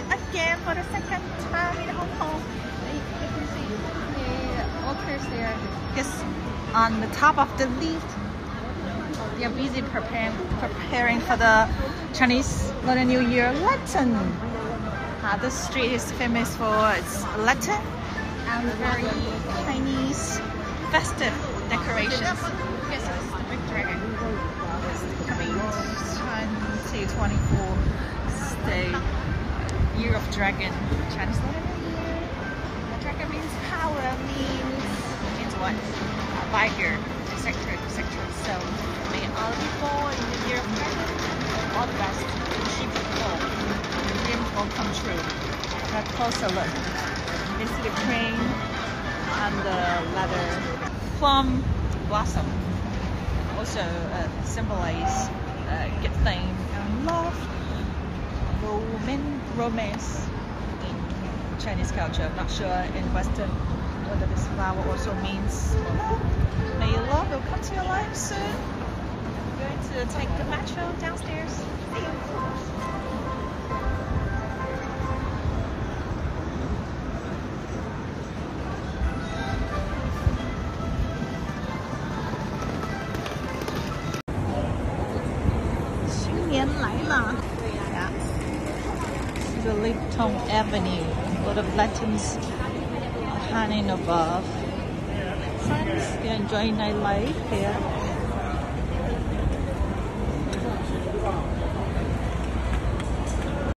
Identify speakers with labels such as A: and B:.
A: again for the second time in Hong Kong.
B: You can see the workers there.
A: just on the top of the lift, they are busy preparing preparing for the Chinese Lunar New Year Lantern. Uh, this street is famous for its lantern and very Chinese festive decorations. Yes, it's the big dragon. It's coming 2024 the year of dragon. Chinese Year. The dragon means power, means means what? Uh, Viger, etc., etc. So may all be born in the year of dragon. All the best. Keep it full. Dreams will come true. A closer look. You see the crane and the leather plum blossom. Also uh, symbolize uh, good thing roman romance in Chinese culture. I'm not sure in Western whether this flower also means love. May your love come to your life soon. I'm going to take the metro downstairs. See you. Yeah. The Lee Tung Avenue, lot of lanterns hanging above. Friends, you're enjoying nightlife here.